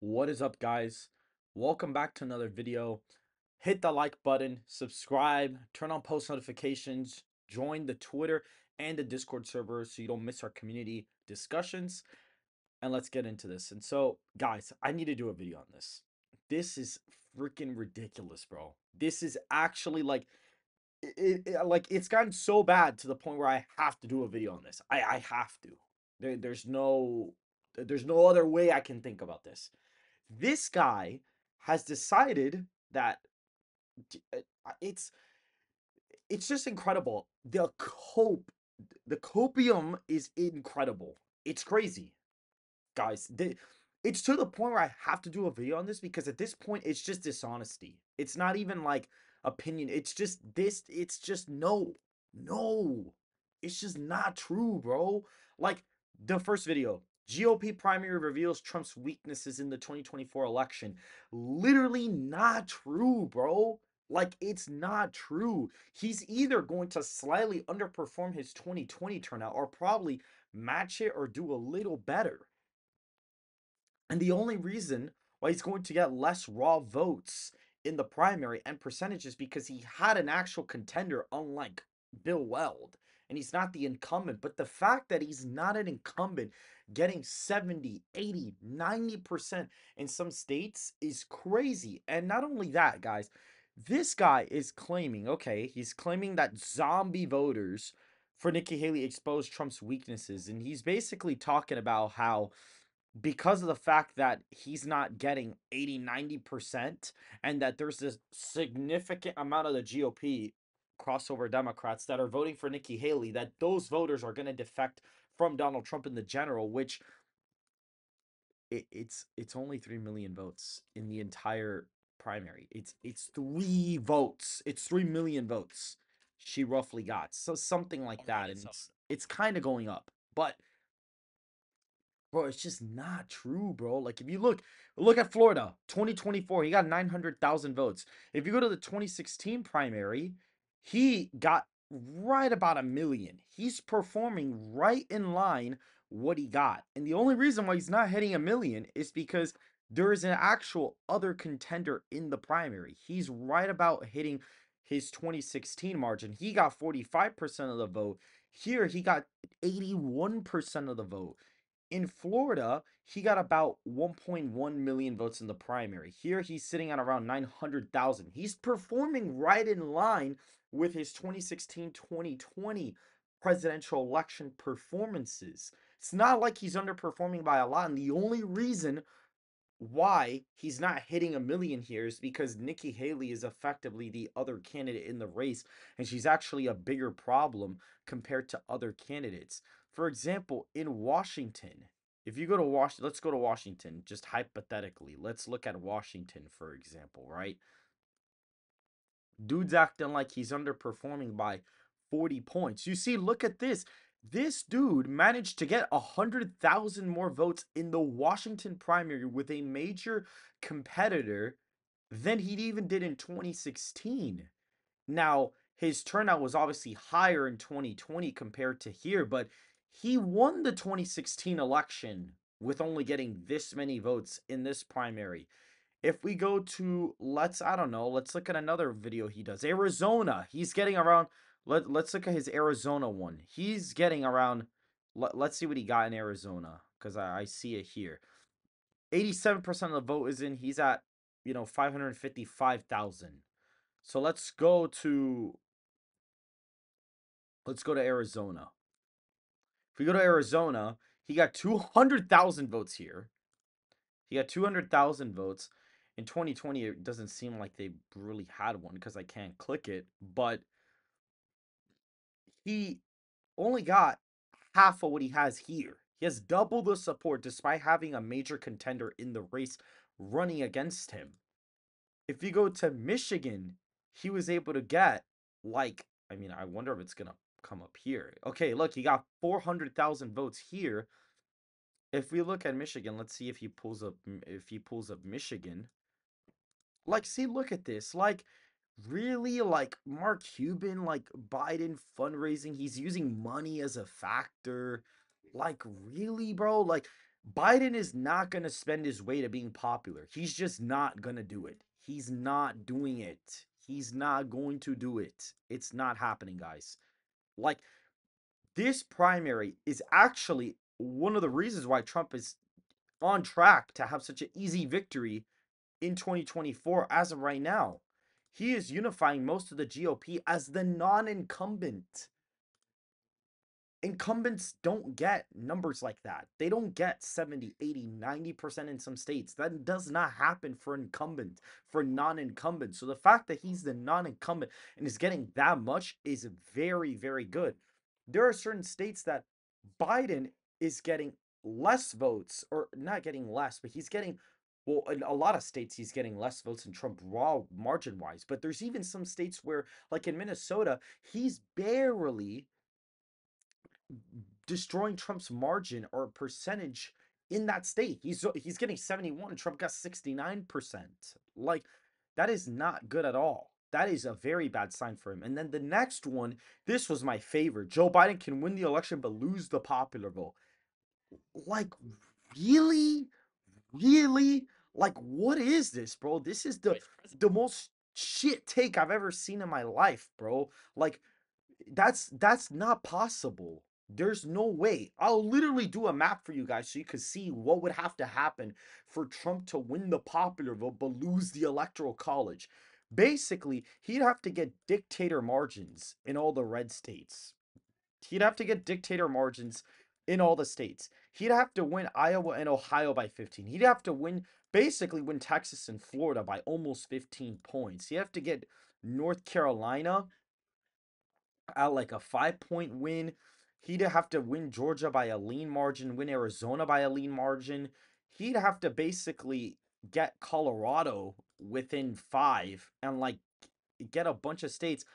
What is up, guys? Welcome back to another video. Hit the like button, subscribe, turn on post notifications, join the Twitter and the Discord server so you don't miss our community discussions. And let's get into this. And so, guys, I need to do a video on this. This is freaking ridiculous, bro. This is actually like it, it, like it's gotten so bad to the point where I have to do a video on this. I I have to. There, there's no there's no other way I can think about this. This guy has decided that uh, it's it's just incredible. The cope, the copium is incredible. It's crazy, guys. The, it's to the point where I have to do a video on this because at this point it's just dishonesty. It's not even like opinion. It's just this. It's just no, no. It's just not true, bro. Like the first video, GOP primary reveals Trump's weaknesses in the 2024 election. Literally not true, bro. Like, it's not true. He's either going to slightly underperform his 2020 turnout or probably match it or do a little better. And the only reason why he's going to get less raw votes in the primary and percentages because he had an actual contender, unlike Bill Weld and he's not the incumbent. But the fact that he's not an incumbent, getting 70, 80, 90% in some states is crazy. And not only that, guys, this guy is claiming, okay, he's claiming that zombie voters for Nikki Haley exposed Trump's weaknesses. And he's basically talking about how because of the fact that he's not getting 80 90% and that there's this significant amount of the GOP crossover Democrats that are voting for Nikki Haley, that those voters are going to defect from Donald Trump in the general, which it, it's it's only three million votes in the entire primary. It's it's three votes. It's three million votes she roughly got. So something like that, and it's it's kind of going up, but. Bro, it's just not true, bro. Like if you look look at Florida, 2024, he got 900,000 votes. If you go to the 2016 primary, he got right about a million. He's performing right in line what he got. And the only reason why he's not hitting a million is because there is an actual other contender in the primary. He's right about hitting his 2016 margin. He got 45% of the vote. Here, he got 81% of the vote. In Florida, he got about 1.1 million votes in the primary. Here, he's sitting at around 900,000. He's performing right in line with his 2016 2020 presidential election performances. It's not like he's underperforming by a lot. And the only reason why he's not hitting a million here is because Nikki Haley is effectively the other candidate in the race, and she's actually a bigger problem compared to other candidates. For example, in Washington, if you go to Washington, let's go to Washington, just hypothetically. Let's look at Washington, for example, right? Dude's acting like he's underperforming by 40 points. You see, look at this. This dude managed to get 100,000 more votes in the Washington primary with a major competitor than he even did in 2016. Now, his turnout was obviously higher in 2020 compared to here, but he won the 2016 election with only getting this many votes in this primary. If we go to let's I don't know, let's look at another video he does. Arizona. He's getting around let let's look at his Arizona one. He's getting around let, let's see what he got in Arizona cuz I, I see it here. 87% of the vote is in. He's at, you know, 555,000. So let's go to let's go to Arizona. If we go to Arizona, he got 200,000 votes here. He got 200,000 votes in 2020 it doesn't seem like they really had one because I can't click it, but he only got half of what he has here. He has double the support despite having a major contender in the race running against him. If you go to Michigan, he was able to get like I mean, I wonder if it's to come up here. Okay, look, he got 400,000 votes here. If we look at Michigan, let's see if he pulls up if he pulls up Michigan. Like, see, look at this. Like, really, like Mark Cuban, like Biden fundraising, he's using money as a factor. Like, really, bro? Like, Biden is not going to spend his way to being popular. He's just not going to do it. He's not doing it. He's not going to do it. It's not happening, guys. Like, this primary is actually one of the reasons why Trump is on track to have such an easy victory in 2024 as of right now. He is unifying most of the GOP as the non incumbent incumbents don't get numbers like that. They don't get 70, 80, 90% in some states. That does not happen for incumbent, for non-incumbent. So the fact that he's the non-incumbent and is getting that much is very, very good. There are certain states that Biden is getting less votes, or not getting less, but he's getting well, in a lot of states, he's getting less votes than Trump raw margin wise. But there's even some states where, like in Minnesota, he's barely destroying Trump's margin or percentage in that state. He's uh, he's getting 71 and Trump got 69%. Like that is not good at all. That is a very bad sign for him. And then the next one, this was my favorite. Joe Biden can win the election but lose the popular vote. Like really? Really? Like what is this, bro? This is the the most shit take I've ever seen in my life, bro. Like that's that's not possible. There's no way. I'll literally do a map for you guys so you can see what would have to happen for Trump to win the popular vote but lose the electoral college. Basically, he'd have to get dictator margins in all the red states. He'd have to get dictator margins in all the states. He'd have to win Iowa and Ohio by 15. He'd have to win basically win Texas and Florida by almost 15 points. He'd have to get North Carolina at like a 5 point win. He'd have to win Georgia by a lean margin, win Arizona by a lean margin. He'd have to basically get Colorado within five and like get a bunch of states.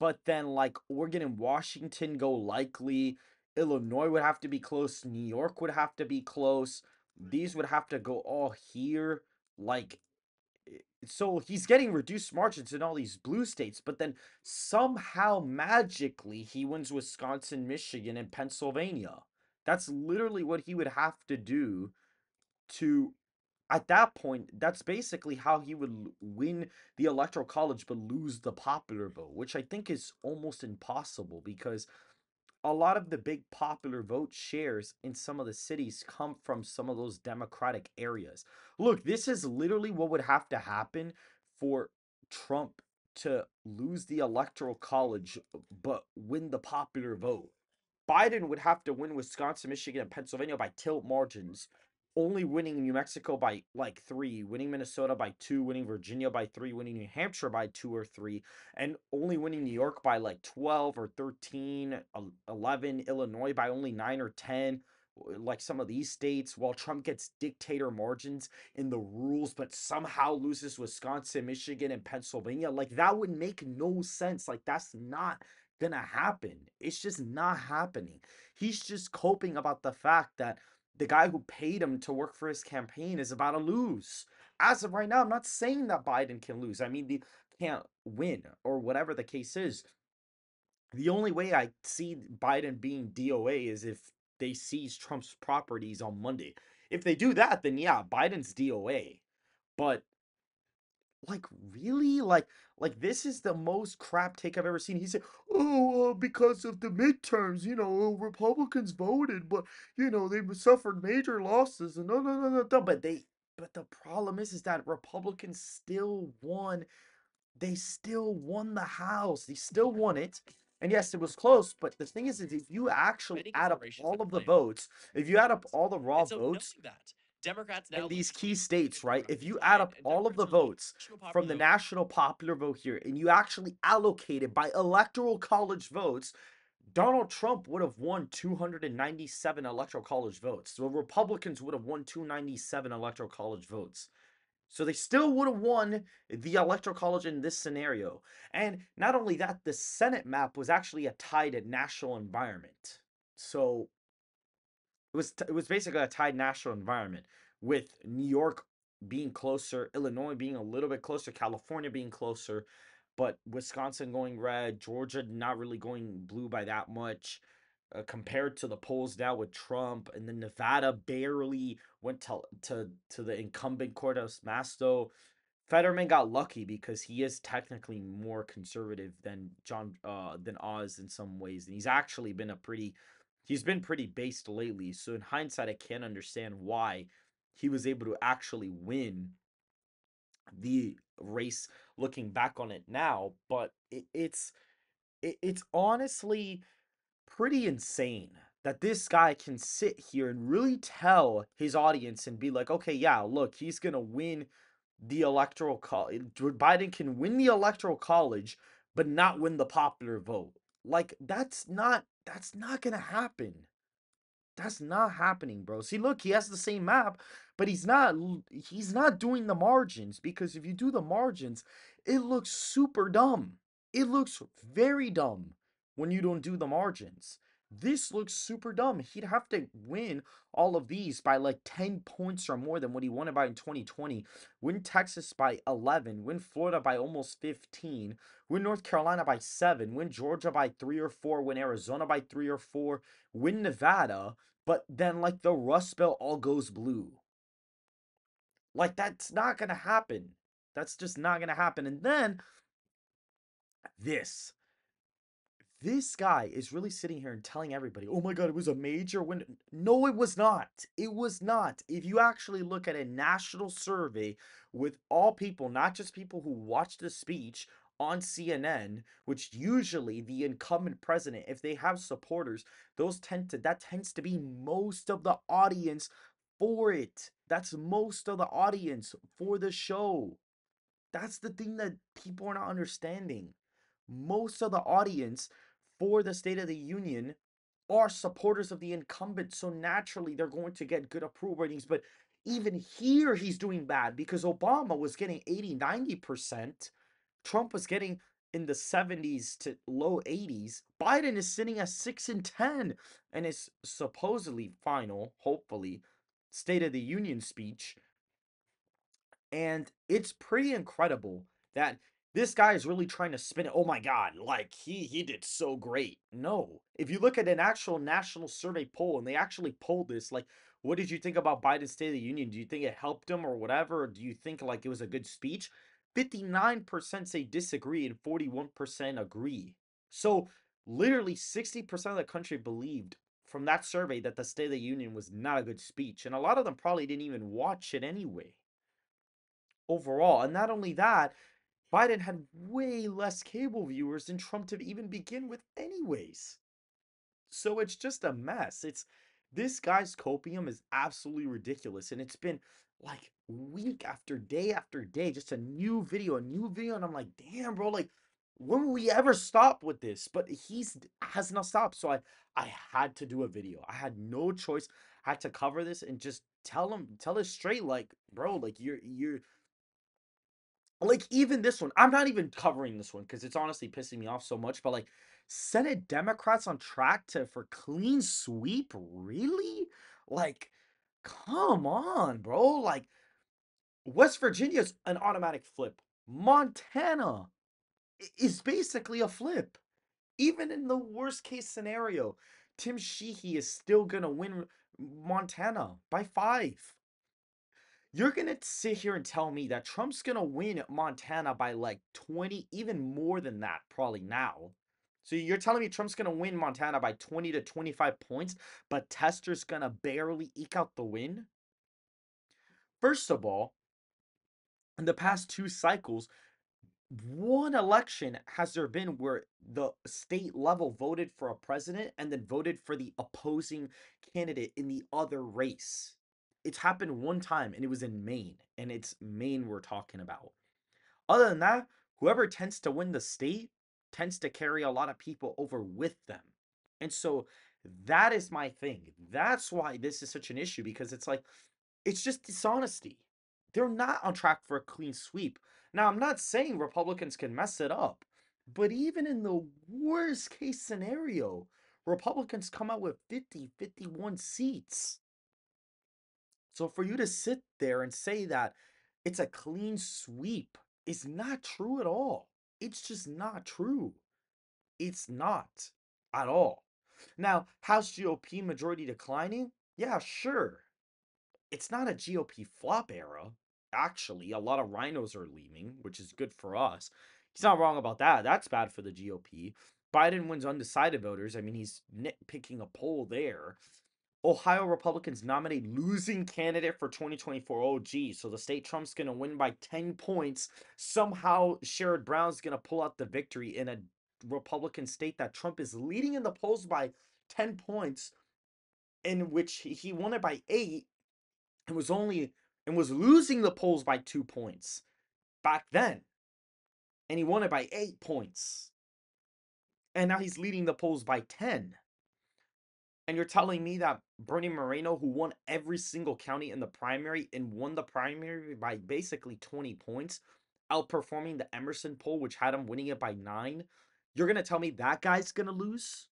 But then like Oregon and Washington go likely. Illinois would have to be close. New York would have to be close. These would have to go all here. Like eh, so he's getting reduced margins in all these blue states, but then somehow magically he wins Wisconsin, Michigan, and Pennsylvania. That's literally what he would have to do to at that point, that's basically how he would win the electoral college but lose the popular vote, which I think is almost impossible because a lot of the big popular vote shares in some of the cities come from some of those democratic areas. Look, this is literally what would have to happen for Trump to lose the electoral college but win the popular vote. Biden would have to win Wisconsin, Michigan, and Pennsylvania by tilt margins only winning New Mexico by like three, winning Minnesota by two, winning Virginia by three, winning New Hampshire by two or three, and only winning New York by like 12 or 13, 11, Illinois by only nine or 10, like some of these states, while Trump gets dictator margins in the rules, but somehow loses Wisconsin, Michigan, and Pennsylvania. Like that would make no sense. Like that's not gonna happen. It's just not happening. He's just coping about the fact that the guy who paid him to work for his campaign is about to lose. As of right now, I'm not saying that Biden can lose. I mean, they can't win or whatever the case is. The only way I see Biden being DOA is if they seize Trump's properties on Monday. If they do that, then yeah, Biden's DOA. But like really? Like like this is the most crap take i've ever seen. He said oh uh, because of the midterms you know republicans voted but you know they suffered major losses and no no no no no. But they but the problem is is that republicans still won they still won the house they still won it and yes, it was close, but the thing is, is if you actually add up all of the votes, if you add up all the raw votes, that Democrats now in these key states, right? If you add up all of the votes from the national popular vote here and you actually allocate it by electoral college votes, Donald Trump would have won 297 electoral college votes. The Republicans would have won 297 electoral college votes. So they still would have won the electoral college in this scenario. And not only that, the Senate map was actually a tied national environment. So it was it was basically a tied national environment with New York being closer, Illinois being a little bit closer, California being closer, but Wisconsin going red, Georgia not really going blue by that much. uh, compared to the polls now with Trump, and then Nevada barely went to to, to the incumbent Cortez Masto. Fetterman got lucky because he is technically more conservative than John uh than Oz in some ways, and he's actually been a pretty he's been pretty based lately. So in hindsight, I can't understand why he was able to actually win the race looking back on it now, but it, it's it, it's honestly pretty insane that this guy can sit here and really tell his audience and be like, okay, yeah, look, he's gonna win the electoral college. Eh, Biden can win the electoral college, but not win the popular vote. Like that's not that's not gonna happen. That's not happening, bro. See, look, he has the same map, but he's not he's not doing the margins because if you do the margins, it looks super dumb. It looks very dumb when you don't do the margins. This looks super dumb. He'd have to win all of these by like 10 points or more than what he won it by in 2020. Win Texas by 11. Win Florida by almost 15. Win North Carolina by 7. Win Georgia by 3 or 4. Win Arizona by 3 or 4. Win Nevada. But then, like, the Rust Belt all goes blue. Like, that's not going to happen. That's just not going to happen. And then, this this guy is really sitting here and telling everybody, oh my God, it was a major win. No, it was not. It was not. If you actually look at a national survey with all people, not just people who watch the speech on CNN, which usually the incumbent president, if they have supporters, those tend to, that tends to be most of the audience for it. That's most of the audience for the show. That's the thing that people are not understanding. Most of the audience for the State of the Union are supporters of the incumbent. So naturally, they're going to get good approval ratings. But even here, he's doing bad because Obama was getting 80, 90%. Trump was getting in the 70s to low 80s. Biden is sitting at 6 and 10 and his supposedly final, hopefully, State of the Union speech. And it's pretty incredible that this guy is really trying to spin it. Oh my god, like he he did so great. No. If you look at an actual national survey poll and they actually polled this, like what did you think about Biden's State of the Union? Do you think it helped him or whatever? Or do you think like it was a good speech? 59% say disagree and 41% agree. So literally 60% of the country believed from that survey that the State of the Union was not a good speech. And a lot of them probably didn't even watch it anyway. Overall. And not only that, Biden had way less cable viewers than Trump to even begin with, anyways. So it's just a mess. It's this guy's copium is absolutely ridiculous. And it's been like week after day after day, just a new video, a new video. And I'm like, damn, bro, like, when will we ever stop with this? But he's has not stopped. So I I had to do a video. I had no choice. I had to cover this and just tell him, tell it straight, like, bro, like you're you're like even this one, I'm not even covering this one because it's honestly pissing me off so much. But like, Senate Democrats on track to for clean sweep, really? Like, come on, bro. Like, West Virginia's an automatic flip. Montana is basically a flip. Even in the worst case scenario, Tim Sheehy is still gonna win Montana by five. You're going to sit here and tell me that Trump's going to win Montana by like 20, even more than that, probably now. So you're telling me Trump's going to win Montana by 20 to 25 points, but Tester's going to barely eke out the win? First of all, in the past two cycles, one election has there been where the state level voted for a president and then voted for the opposing candidate in the other race it's happened one time and it was in Maine, and it's Maine we're talking about. Other than that, whoever tends to win the state tends to carry a lot of people over with them. And so that is my thing. That's why this is such an issue because it's like, it's just dishonesty. They're not on track for a clean sweep. Now, I'm not saying Republicans can mess it up, but even in the worst case scenario, Republicans come out with 50, 51 seats. So for you to sit there and say that it's a clean sweep is not true at all. It's just not true. It's not at all. Now, House GOP majority declining? Yeah, sure. It's not a GOP flop era. Actually, a lot of rhinos are leaving, which is good for us. He's not wrong about that. That's bad for the GOP. Biden wins undecided voters. I mean, he's nitpicking a poll there. Ohio Republicans nominate losing candidate for 2024. Oh, gee. So the state Trump's going to win by 10 points. Somehow, Sherrod Brown's going to pull out the victory in a Republican state that Trump is leading in the polls by 10 points, in which he won it by eight and was only and was losing the polls by two points back then. And he won it by eight points. And now he's leading the polls by 10. And you're telling me that Bernie Moreno, who won every single county in the primary and won the primary by basically 20 points, outperforming the Emerson poll, which had him winning it by nine, you're going to tell me that guy's going to lose?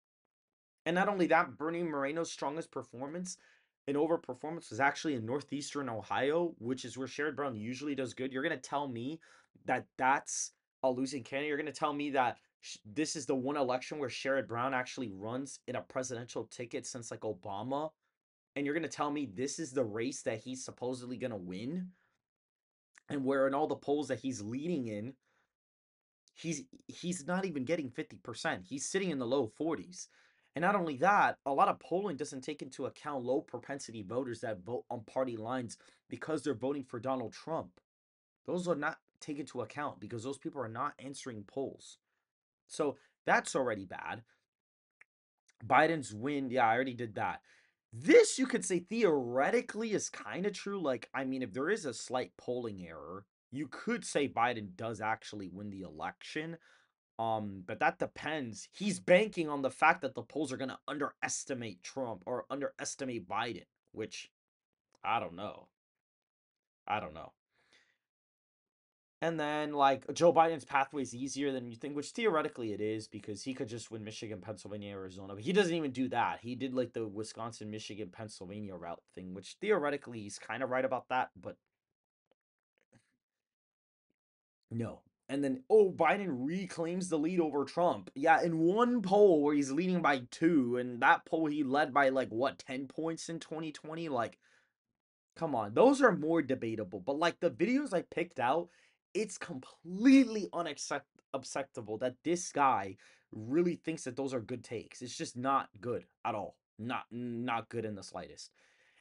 And not only that, Bernie Moreno's strongest performance and overperformance was actually in northeastern Ohio, which is where Sherrod Brown usually does good. You're going to tell me that that's a losing candidate. You're going to tell me that this is the one election where Sherrod Brown actually runs in a presidential ticket since like Obama. And you're going to tell me this is the race that he's supposedly going to win? And where in all the polls that he's leading in, he's he's not even getting 50%. He's sitting in the low 40s. And not only that, a lot of polling doesn't take into account low propensity voters that vote on party lines because they're voting for Donald Trump. Those are not taken into account because those people are not answering polls. So that's already bad. Biden's win, yeah, I already did that. This you could say theoretically is kind of true. Like, I mean, if there is a slight polling error, you could say Biden does actually win the election. Um, but that depends. He's banking on the fact that the polls are going to underestimate Trump or underestimate Biden, which I don't know. I don't know. And then, like, Joe Biden's pathway is easier than you think, which theoretically it is because he could just win Michigan, Pennsylvania, Arizona. But he doesn't even do that. He did, like, the Wisconsin, Michigan, Pennsylvania route thing, which theoretically he's kind of right about that, but no. And then, oh, Biden reclaims the lead over Trump. Yeah, in one poll where he's leading by two, and that poll he led by, like, what, 10 points in 2020? Like, come on. Those are more debatable. But, like, the videos I picked out, it's completely unacceptable that this guy really thinks that those are good takes. It's just not good at all. Not not good in the slightest.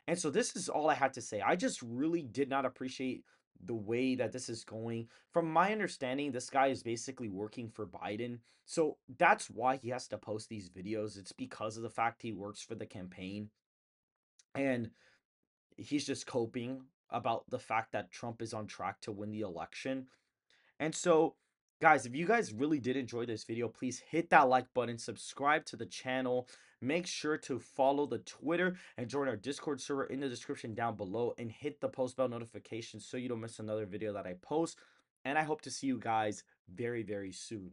And so this is all I had to say. I just really did not appreciate the way that this is going. From my understanding, this guy is basically working for Biden. So that's why he has to post these videos. It's because of the fact he works for the campaign. And he's just coping about the fact that Trump is on track to win the election. And so, guys, if you guys really did enjoy this video, please hit that like button, subscribe to the channel, make sure to follow the Twitter and join our Discord server in the description down below and hit the post bell notification so you don't miss another video that I post. And I hope to see you guys very, very soon.